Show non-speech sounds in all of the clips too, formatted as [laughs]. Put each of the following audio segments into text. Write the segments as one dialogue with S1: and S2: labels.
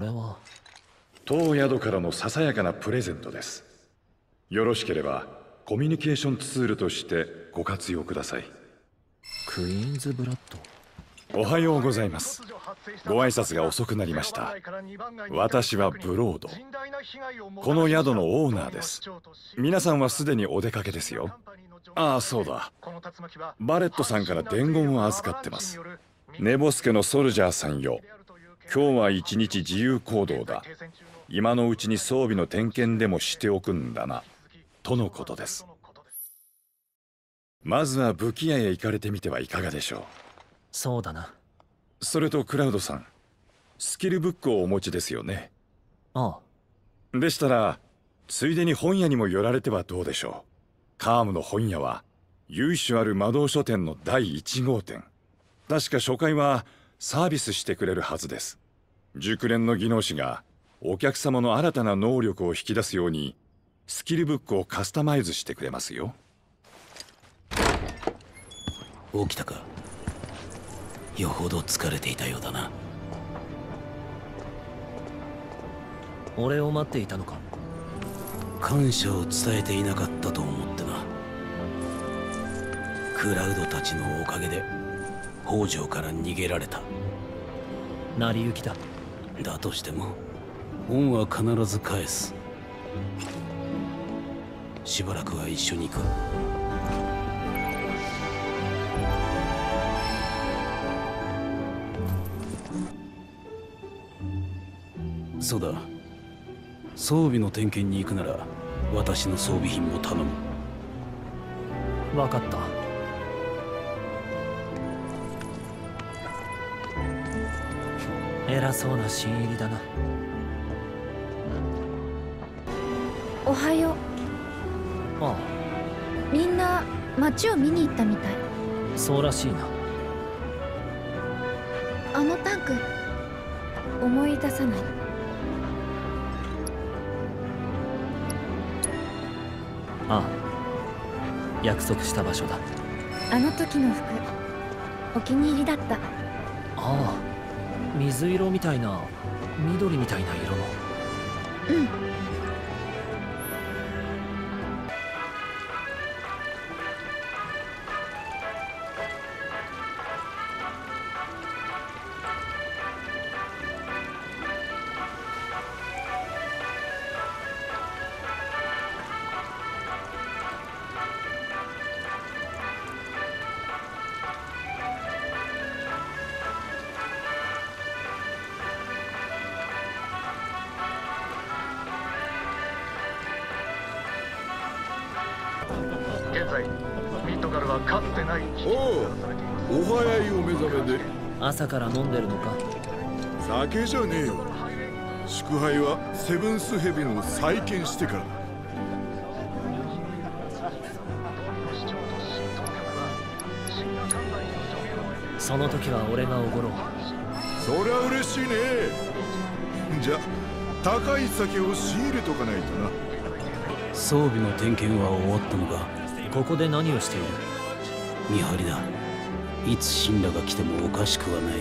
S1: これは。
S2: 当宿からのささやかなプレゼントです。よろしければコミュニケーションツールとしてご活用ください。
S1: クイーンズブラッド。
S2: おはようございます。ご挨拶が遅くなりました。私はブロード。この宿のオーナーです。皆さんはすでにお出かけですよ。ああそうだ。バレットさんから伝言を預かってます。ネボスケのソルジャーさんよ今日は一日自由行動だ。今のうちに装備の点検でもしておくんだな。とのことです。まずは武器屋へ行かれてみてはいかがでしょう。
S1: そうだな。
S2: それとクラウドさんスキルブックをお持ちですよね。
S1: あ
S2: あ。でしたらついでに本屋にも寄られてはどうでしょう。カームの本屋は由緒ある魔導書店の第1号店。確か初回はサービスしてくれるはずです熟練の技能士がお客様の新たな能力を引き出すようにスキルブックをカスタマイズしてくれますよ。
S3: 起きたか？よほど疲れていたようだな。
S1: 俺を待っていたのか？
S3: 感謝を伝えていなかったと思ってな。クラウドたちのおかげで北条から逃げられた。
S1: 成り行きだ
S3: だとしても恩は必ず返す。しばらくは一緒に行くそうだ。装備の点検に行くなら私の装備品も頼む。
S1: 分かった。偉そうな新入りだな。
S4: おはよう。
S1: ああ。
S4: みんな街を見に行ったみたい。
S1: そうらしいな。
S4: あのタンク思い出さない？
S1: ああ。約束した場所だ。
S4: あの時の服お気に入りだった。
S1: ああ水色みたいな緑みたいな色の。
S4: うん。
S5: 現在ミッドガルはかつてない危機にされています
S6: お早いお目覚めで。
S1: 朝から飲んでるのか？
S6: 酒じゃねえよ。祝杯はセブンスヘビンを再建してからだ。
S1: その時は俺がおごろう。
S6: そりゃ嬉しいね。じゃ高い酒を仕入れとかないとな。
S3: 装備の点検は終わったのか？
S1: ここで何をしている？
S3: 見張りだ。いつ神羅が来てもおかしくはない。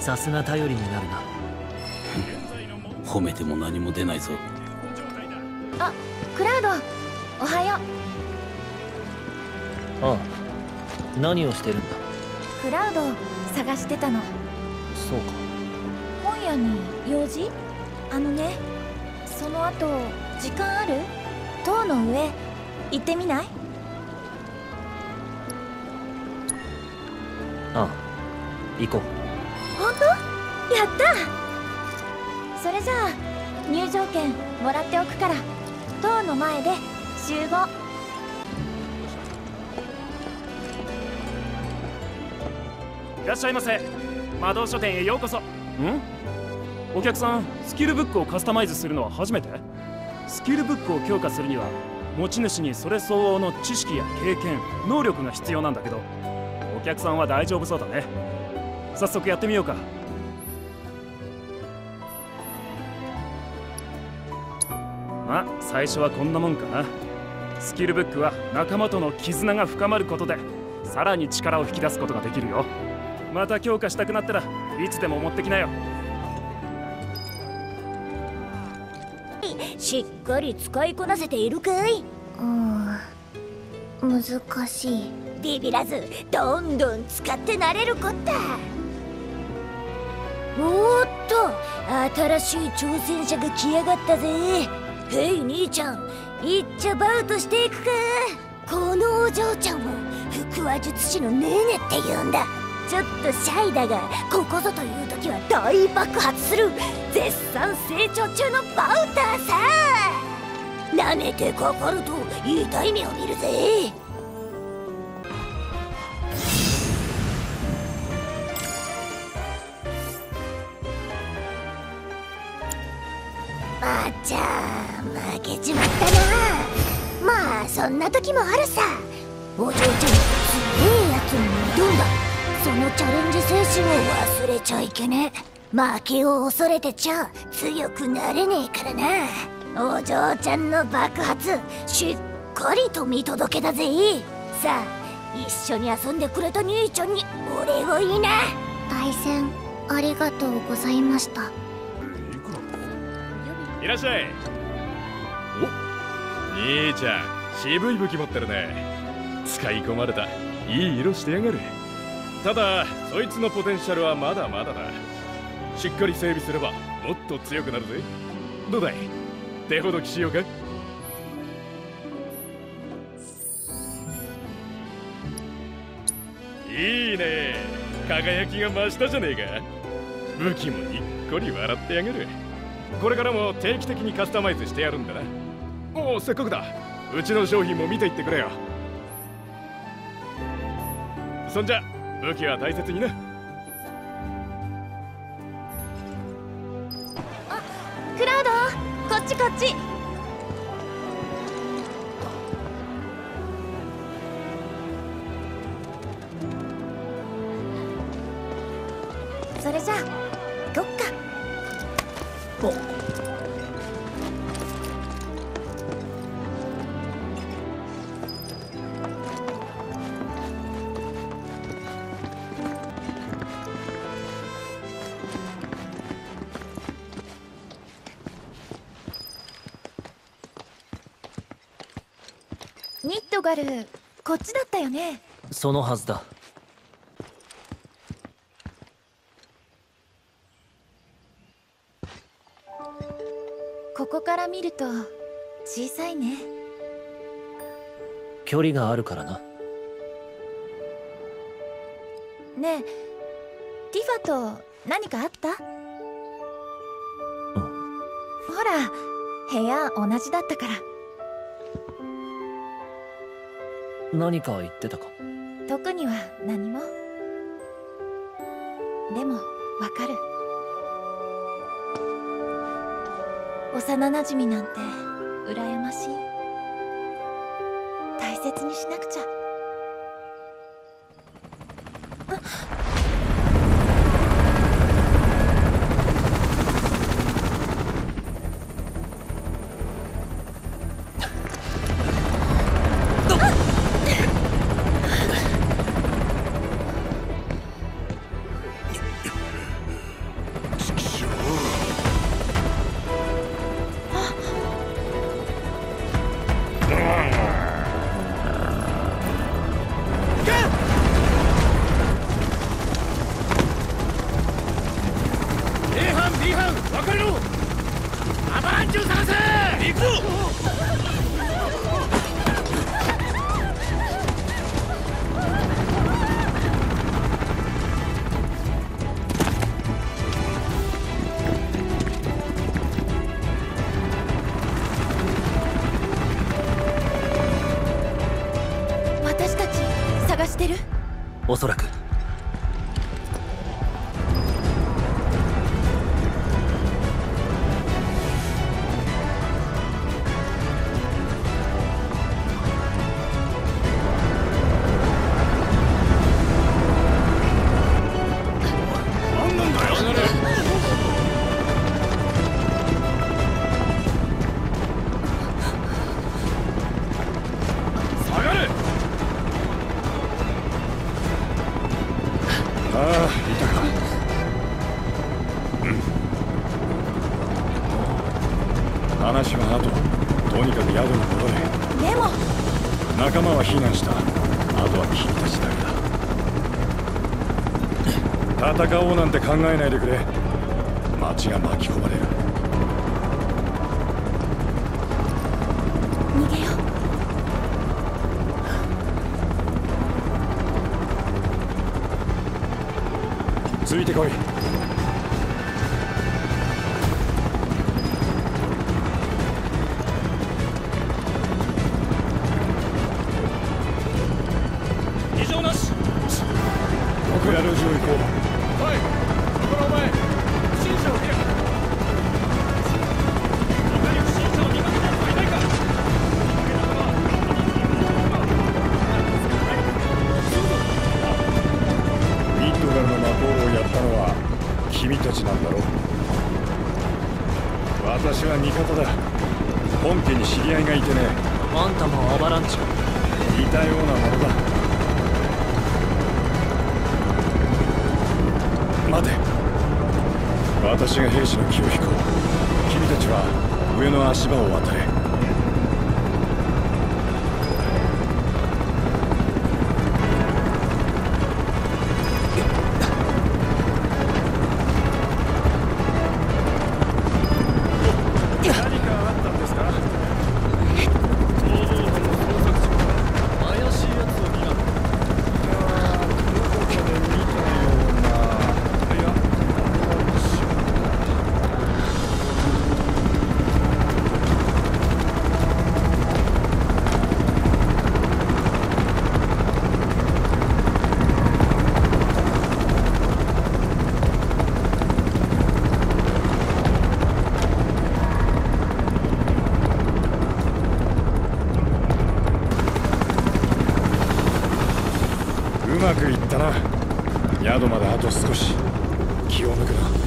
S1: さすが頼りになるな。[laughs]
S3: 褒めても何も出ないぞ。
S4: あクラウドおはよう。
S1: ああ何をしてるんだ？
S4: クラウドを探してたの。
S1: そうか。
S4: 本屋に用事？あのね。その後時間ある？塔の上行ってみない？
S1: ああ行こう。
S4: 本当？やった！それじゃあ入場券もらっておくから塔の前で集合。
S7: いらっしゃいませ。魔導書店へようこそ。ん？お客さんスキルブックをカスタマイズするのは初めて？スキルブックを強化するには持ち主にそれ相応の知識や経験能力が必要なんだけど。お客さんは大丈夫そうだね。早速やってみようか。まあ最初はこんなもんかな。スキルブックは仲間との絆が深まることでさらに力を引き出すことができるよ。また強化したくなったらいつでも持ってきなよ。
S4: しっかり使いこなせているかい？うん。難しい。ビビらずどんどん使ってなれるこった。おーっと新しい挑戦者が来やがったぜ。へい兄ちゃんいっちゃバウトしていくか。このお嬢ちゃんを腹話術師のネーネって言うんだちょっとシャイだがここぞという時は大爆発する絶賛成長中のバウターさ舐めてかかると痛い目を見るぜ。あちゃ負けちまったな。まあそんな時もあるさ。お嬢ちゃん強えやつに挑んだ。そのチャレンジ精神を忘れちゃいけね。え負けを恐れてちゃ強くなれねえからな。お嬢ちゃんの爆発しっかりと見届けたぜ。さあ一緒に遊んでくれた兄ちゃんにお礼を言いな。対戦ありがとうございました。
S8: いらっしゃい。お兄ちゃん渋い武器持ってるね。使い込まれた。いい色してやがるただそいつのポテンシャルはまだまだだ。しっかり整備すればもっと強くなるぜ。どうだい？手ほどきしようか？いいね。輝きが増したじゃねえか。武器もにっこり笑ってやがる。これからも定期的にカスタマイズしてやるんだな。おおせっかくだ。うちの商品も見ていってくれよ。そんじゃ。武器は大切にな
S4: クラウド。こっちこっち。それじゃあ。ニットガルこっちだったよね。
S1: そのはずだ。
S4: ここから見ると小さいね。
S1: 距離があるからな。
S4: ねえティファと何かあった？ほら部屋同じだったから
S1: 何か言ってたか？
S4: 特には何も。でもわかる。幼なじみなんて羨ましい。大切にしなくちゃ。
S1: おそらく。
S2: 避難した。あとは君たちだけだ。戦おうなんて考えないでくれ。町が巻き込まれる。
S4: 逃げよう。
S2: ついてこい私は味方だ。本家に知り合いがいてね。
S1: あんたもアバランチ
S2: 似たようなものだ。待て。私が兵士の気を引こう。君たちは上の足場を渡れうまくいったな。宿まであと少し。気を抜くな。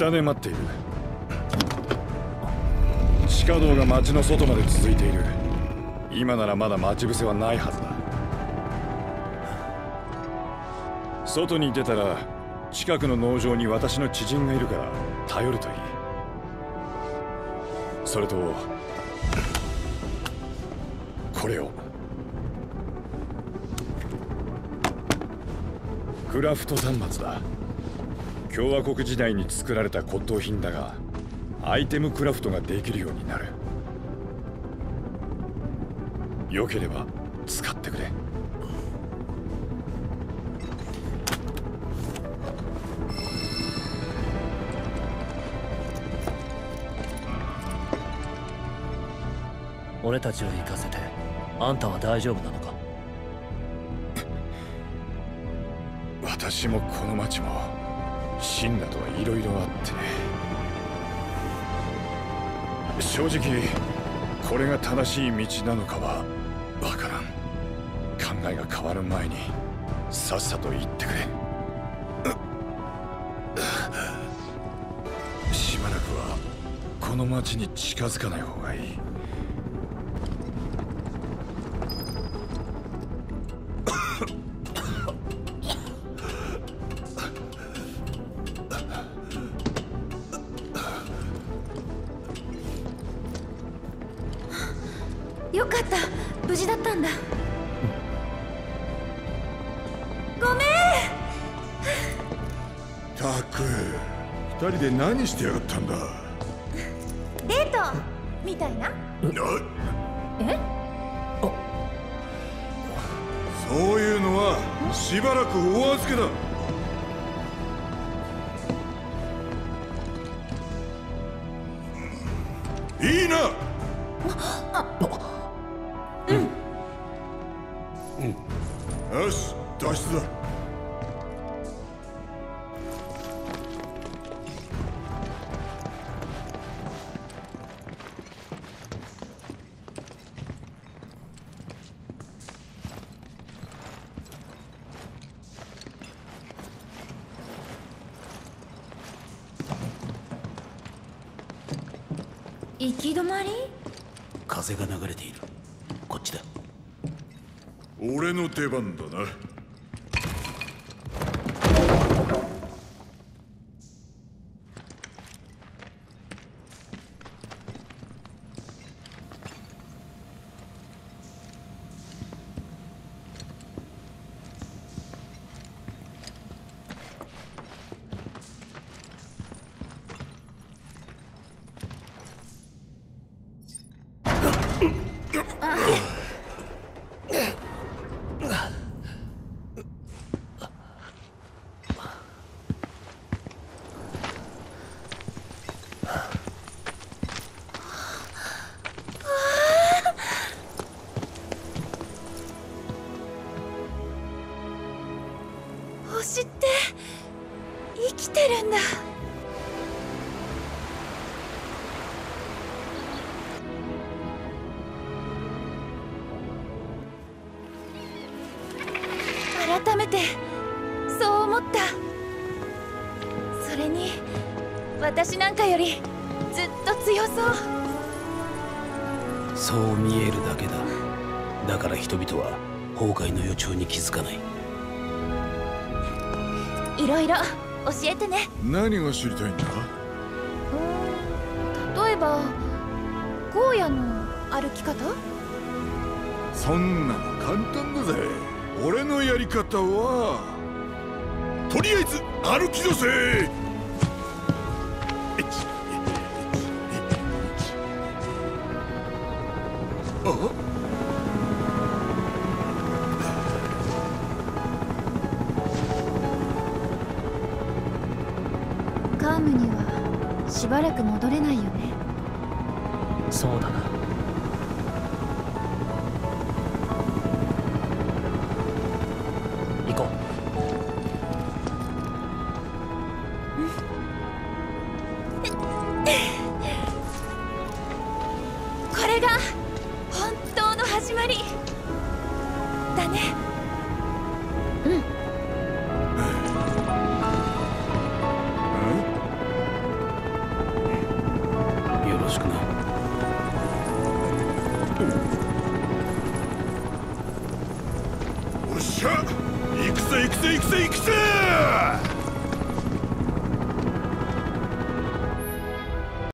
S2: 下で待っている。地下道が町の外まで続いている。今ならまだ待ち伏せはないはずだ。外に出たら近くの農場に私の知人がいるから頼るといい。それとこれを。クラフト端末だ。共和国時代に作られた骨董品だがアイテムクラフトができるようになる。よければ使ってくれ。
S1: 俺たちを行かせてあんたは大丈夫なのか？[laughs]
S2: 私もこの町も死んだとはいろいろあって。正直これが正しい道なのかはわからん。考えが変わる前にさっさと言ってくれ。しばらくはこの町に近づかない方がいい。
S6: 何してやがったんだ？
S4: デートみたいな？え？
S6: そういうのはしばらくお預けだ。いいな
S9: 行き止まり？
S3: 風が流れている。こっちだ。
S6: 俺の出番だな
S9: 改めてそう思った。それに私なんかよりずっと強そう。
S3: そう見えるだけだ。だから人々は崩壊の予兆に気づかない。
S9: いろいろ教えてね。
S6: 何が知りたいんだ？
S9: 例えば荒野の歩き方？
S6: そんなの簡方は。とりあえず歩き出せ。あ
S9: カームにはしばらく戻れないよね。
S1: そうだな
S6: Yeah. [laughs]